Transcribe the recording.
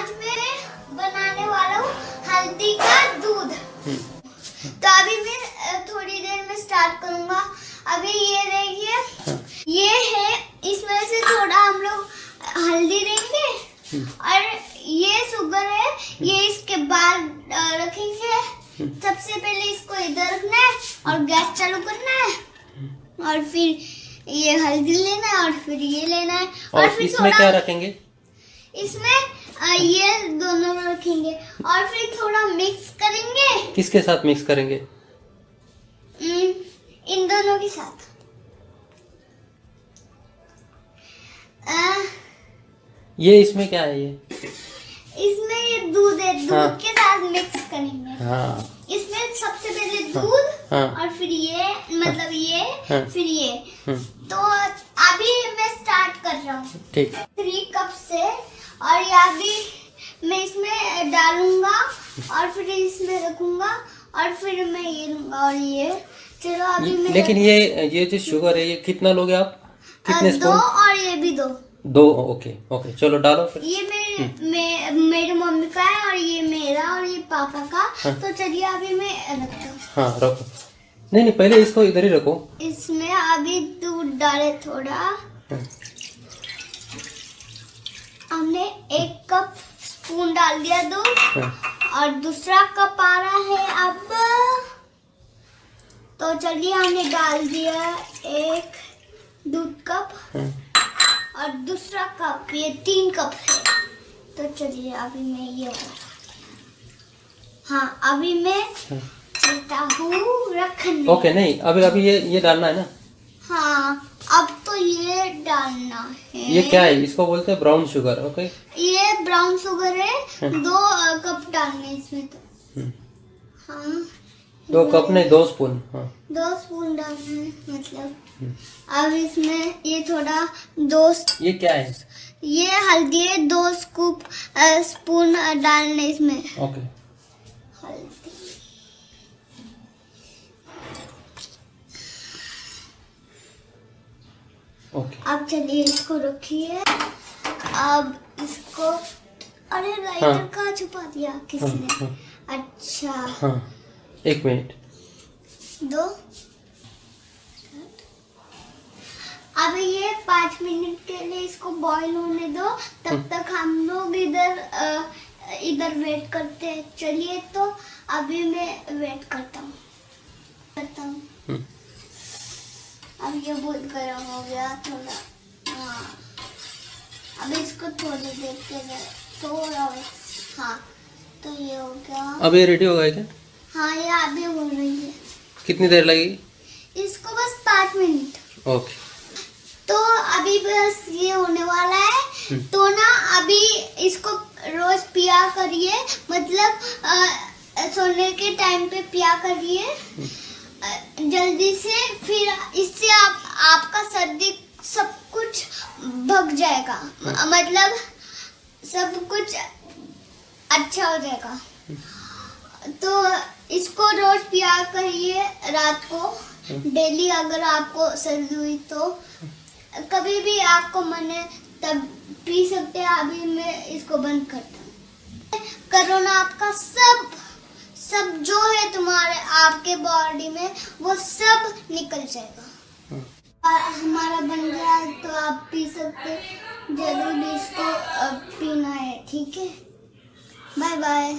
आज मैं बनाने वाला हूँ हल्दी का दूध। तो अभी मैं थोड़ी देर में स्टार्ट करूँगा। अभी ये देखिए ये है इसमें से थोड़ा हम लोग हल्दी देंगे। और ये शुगर है ये इसके बाद रखेंगे। सबसे पहले इसको इधर रखना है और गैस चालू करना है। और फिर ये हल्दी लेना है और फिर ये लेना है। और, और फिर इसमें क्या रखेंगे? इसमें ये दोनों रखेंगे। और फिर थोड़ा मिक्स करेंगे। किसके साथ मिक्स करेंगे? इन दोनों के साथ। अ, ये इसमें क्या है ये? इसमें ये दूध है। दूध हाँ। के साथ मिक्स करेंगे। हाँ। इसमें सबसे पहले हाँ, दूध हाँ। और फिर ये मतलब ये हाँ। फिर ये। हम्म, तो अभी मैं स्टार्ट कर रहा हूँ। ठीक। थ्री कप से और ये अभी मैं इसमें डालूँगा और फिर इसमें रखूँगा और फिर मैं ये लूँगा और ये। चलो अभी मैं लेकिन ये ये जो शुगर है ये कितना लोगे आप? कितने दो और ये भी दो। दो ओके ओके चलो डालो फिर। ये मेरे मे, मेरे मम्मी का है और ये मेरा और ये पापा का। हाँ। तो चलिए अभी मैं रखता हूँ। हाँ रखो। नहीं नहीं पहले इसको इधर ही रखो। इसमें अभी दूध डाले थोड़ा। हाँ, हमने एक कप स्पून डाल दिया दूध हाँ, और दूसरा कप आ रहा है अब तो चलिए हमने डाल दिया एक दूध कप हाँ। और दूसरा कप ये तीन कप है तो चलिए अभी मैं ये हाँ अभी मैं हाँ। चलता हूँ रखने ओके नहीं अभी अभी ये ये डालना है ना हाँ ये डालना है। ये क्या है? इसको बोलते हैं ब्राउन शुगर ओके ये ब्राउन शुगर है। हाँ। दो कप डालने इसमें तो। हम्म, हाँ। दो कप नहीं दो स्पून हाँ। दो स्पून डालना है मतलब। हम्म। अब इसमें ये थोड़ा दो ये क्या है? ये हल्दी है दो स्कूप स्पून डालने इसमें। ओके हल्दी। अब चलिए इसको रखिए। अब इसको अरे लाइटर हाँ। कहाँ छुपा दिया हाँ, किसने हाँ, अच्छा। हाँ। एक मिनट। दो। अब ये पाँच मिनट के लिए इसको बॉईल होने दो। तब तक हम लोग इधर इधर वेट करते हैं। चलिए तो अभी मैं वेट करता हूँ। करता हूँ। अब ये बहुत गर्म हो गया थोड़ा हाँ। अब इसको थोड़ी देर के लिए थोड़ा हाँ। तो ये हो गया। अब ये रेडी हो गया क्या? हाँ ये अभी हो रही है। कितनी देर लगेगी? इसको बस पाँच मिनट। ओके। तो अभी बस ये होने वाला है। हम्म। तो ना अभी इसको रोज पिया करिए। मतलब अ, सोने के टाइम पे पिया करिए। अ, जल्दी से, फिर इससे आप, आपका सर्दी सब कुछ भग जाएगा। मतलब सब कुछ अच्छा हो जाएगा। तो इसको रोज पिया करिए रात को। डेली अगर आपको सर्दी हुई तो। कभी भी आपको मन है तब पी सकते हैं। अभी मैं इसको बंद करता हूँ। करोना आपका सब तुम्हारे आपके बॉडी में वो सब निकल जाएगा। हाँ। और हमारा बन गया है, तो आप पी सकते ज़रूर इसको पीना है ठीक है? Bye bye